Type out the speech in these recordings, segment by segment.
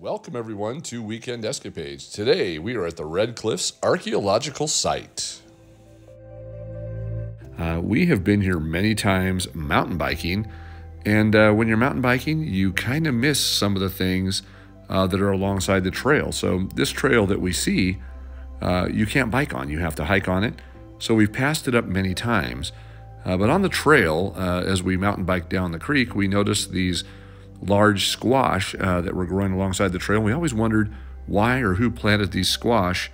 Welcome, everyone, to Weekend Escapades. Today, we are at the Red Cliffs Archaeological Site. Uh, we have been here many times mountain biking, and uh, when you're mountain biking, you kind of miss some of the things uh, that are alongside the trail. So, this trail that we see, uh, you can't bike on, you have to hike on it. So, we've passed it up many times. Uh, but on the trail, uh, as we mountain bike down the creek, we notice these large squash uh, that were growing alongside the trail. We always wondered why or who planted these squash.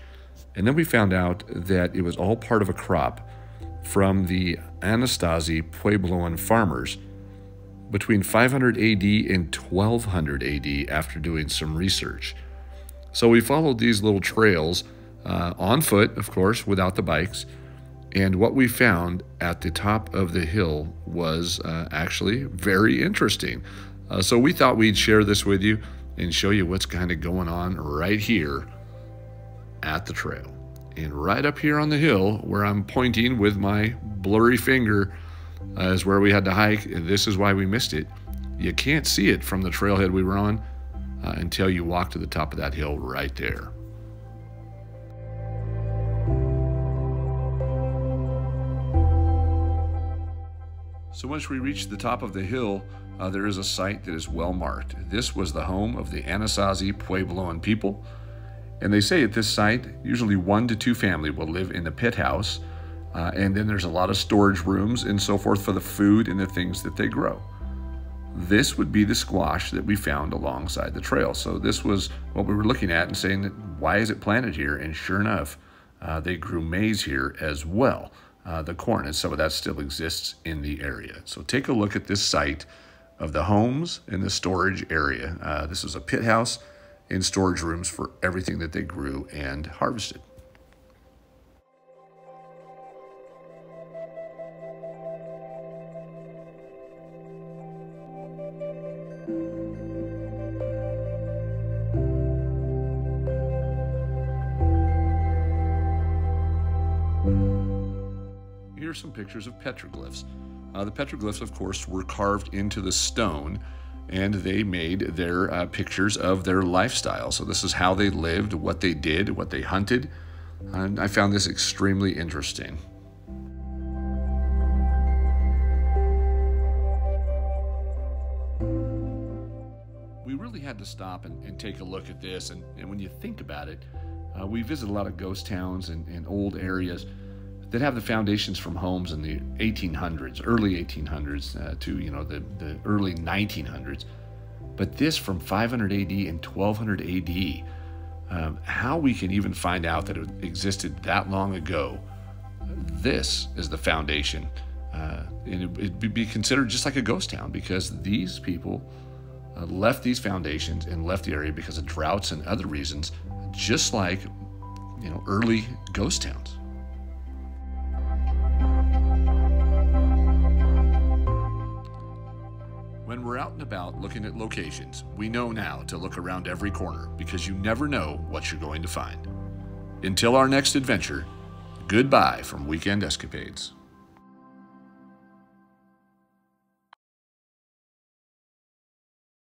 And then we found out that it was all part of a crop from the Anasazi Puebloan farmers between 500 AD and 1200 AD after doing some research. So we followed these little trails uh, on foot, of course, without the bikes. And what we found at the top of the hill was uh, actually very interesting. Uh, so we thought we'd share this with you and show you what's kind of going on right here at the trail. And right up here on the hill, where I'm pointing with my blurry finger, uh, is where we had to hike. And this is why we missed it. You can't see it from the trailhead we were on uh, until you walk to the top of that hill right there. So once we reach the top of the hill, uh, there is a site that is well marked. This was the home of the Anasazi Puebloan people. And they say at this site, usually one to two family will live in the pit house. Uh, and then there's a lot of storage rooms and so forth for the food and the things that they grow. This would be the squash that we found alongside the trail. So this was what we were looking at and saying, that why is it planted here? And sure enough, uh, they grew maize here as well, uh, the corn, and some of that still exists in the area. So take a look at this site of the homes and the storage area. Uh, this is a pit house and storage rooms for everything that they grew and harvested. Here's some pictures of petroglyphs. Uh, the petroglyphs, of course, were carved into the stone and they made their uh, pictures of their lifestyle. So, this is how they lived, what they did, what they hunted. And I found this extremely interesting. We really had to stop and, and take a look at this. And, and, when you think about it, uh, we visit a lot of ghost towns and, and old areas that have the foundations from homes in the 1800s, early 1800s uh, to you know the, the early 1900s. But this from 500 AD and 1200 AD, um, how we can even find out that it existed that long ago, this is the foundation. Uh, and it, would be considered just like a ghost town because these people uh, left these foundations and left the area because of droughts and other reasons, just like you know early ghost towns. We're out and about looking at locations, we know now to look around every corner because you never know what you're going to find. Until our next adventure, goodbye from Weekend Escapades.